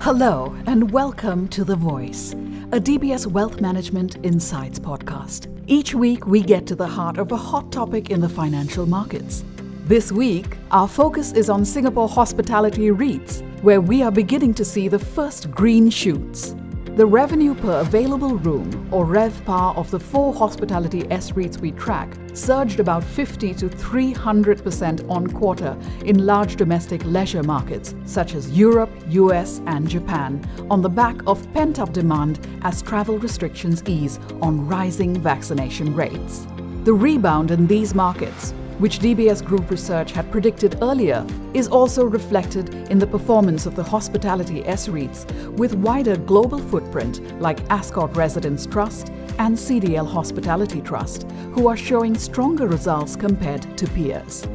Hello, and welcome to The Voice, a DBS Wealth Management Insights podcast. Each week, we get to the heart of a hot topic in the financial markets. This week, our focus is on Singapore hospitality REITs, where we are beginning to see the first green shoots. The revenue per available room, or RevPAR, of the four hospitality S REITs we track surged about 50 to 300% on quarter in large domestic leisure markets such as Europe, US, and Japan, on the back of pent up demand as travel restrictions ease on rising vaccination rates. The rebound in these markets which DBS Group Research had predicted earlier, is also reflected in the performance of the hospitality S-REITs with wider global footprint like Ascott Residence Trust and CDL Hospitality Trust, who are showing stronger results compared to peers.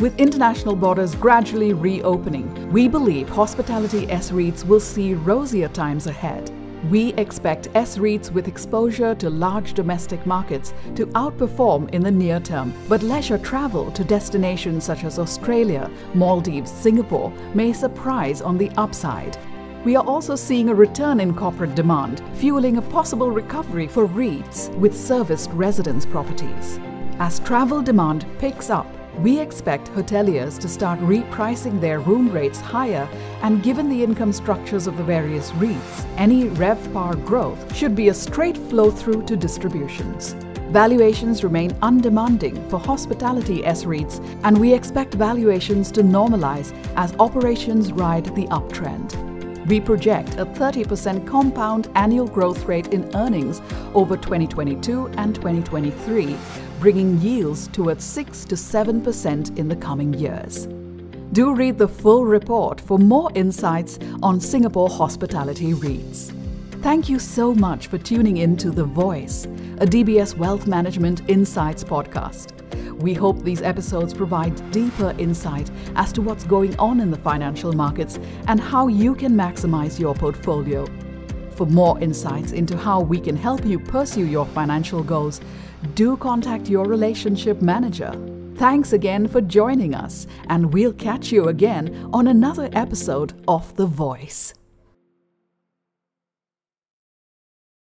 With international borders gradually reopening, we believe hospitality S-REITs will see rosier times ahead. We expect S-REITs with exposure to large domestic markets to outperform in the near term, but leisure travel to destinations such as Australia, Maldives, Singapore may surprise on the upside. We are also seeing a return in corporate demand, fueling a possible recovery for REITs with serviced residence properties. As travel demand picks up, we expect hoteliers to start repricing their room rates higher, and given the income structures of the various REITs, any RevPAR growth should be a straight flow through to distributions. Valuations remain undemanding for hospitality S REITs, and we expect valuations to normalize as operations ride the uptrend. We project a 30% compound annual growth rate in earnings over 2022 and 2023, bringing yields towards 6 to 7% in the coming years. Do read the full report for more insights on Singapore hospitality REITs. Thank you so much for tuning in to The Voice, a DBS Wealth Management Insights podcast. We hope these episodes provide deeper insight as to what's going on in the financial markets and how you can maximize your portfolio. For more insights into how we can help you pursue your financial goals, do contact your relationship manager. Thanks again for joining us, and we'll catch you again on another episode of The Voice.